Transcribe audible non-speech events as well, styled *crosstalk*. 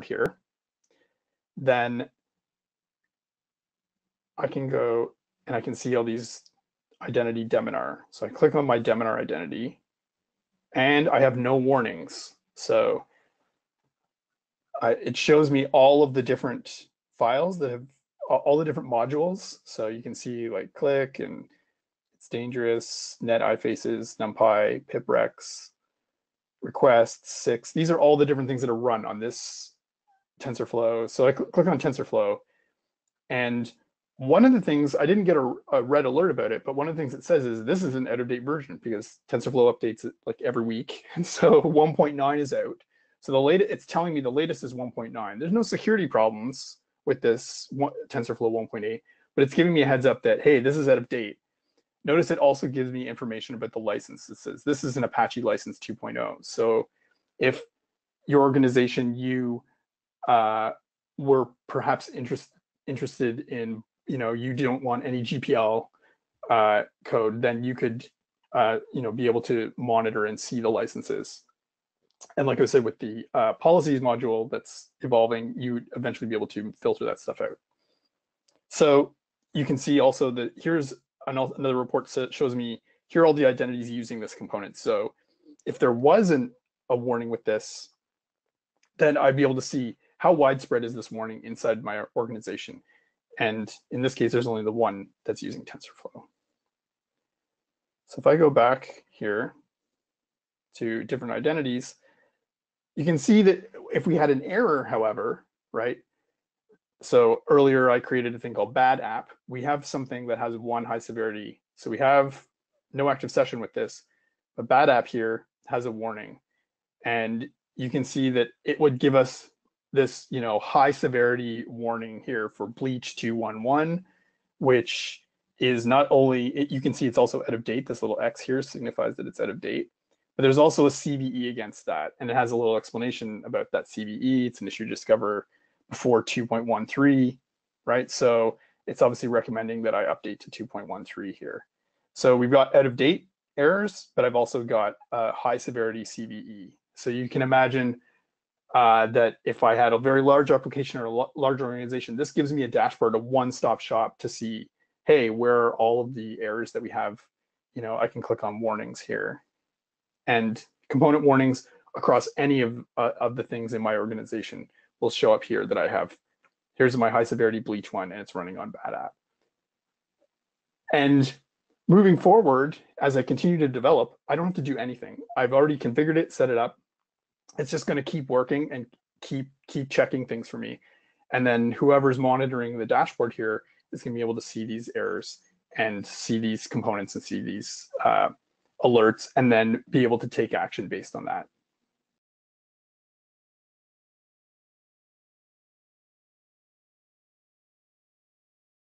here, then I can go and I can see all these identity Demonar. So I click on my Demonar identity and I have no warnings. So I, it shows me all of the different files that have all the different modules. So you can see like click and itsdangerous, net ifaces, numpy, piprex, requests, six. These are all the different things that are run on this TensorFlow. So I cl click on TensorFlow and one of the things I didn't get a, a, red alert about it, but one of the things it says is this is an out of date version because TensorFlow updates it like every week. *laughs* And so 1.9 is out. So the latest, it's telling me the latest is 1.9. There's no security problems with this one, TensorFlow 1.8, but it's giving me a heads up that, hey, this is out of date. Notice it also gives me information about the license. It says this is an Apache license 2.0. So if your organization, you uh, were perhaps interest, interested in you know you don't want any GPL uh, code, then you could uh, you know be able to monitor and see the licenses. And like I said, with the uh, policies module that's evolving, you eventually be able to filter that stuff out. So you can see also that here's another report that shows me here are all the identities using this component. So if there wasn't a warning with this, then I'd be able to see how widespread is this warning inside my organization. And in this case, there's only the one that's using TensorFlow. So if I go back here to different identities, you can see that if we had an error, however, right? So earlier I created a thing called bad app. We have something that has one high severity. So we have no active session with this, but bad app here has a warning. And you can see that it would give us this you know high severity warning here for bleach 211 which is not only it, you can see it's also out of date. This little x here signifies that it's out of date. But there's also a cve against that and it has a little explanation about that cve it's an issue to discover before 2.13 right? So it's obviously recommending that i update to 2.13 here. So we've got out of date errors but i've also got a high severity cve so you can imagine uh, that if I had a very large application or a large organization, this gives me a dashboard, a one-stop shop to see, hey, where are all of the errors that we have? You know, I can click on warnings here and component warnings across any of, uh, of the things in my organization will show up here that I have. Here's my high severity bleach one and it's running on bad app. And moving forward, as I continue to develop, I don't have to do anything. I've already configured it, set it up, it's just going to keep working and keep keep checking things for me. And then whoever's monitoring the dashboard here is going to be able to see these errors and see these components and see these uh, alerts and then be able to take action based on that.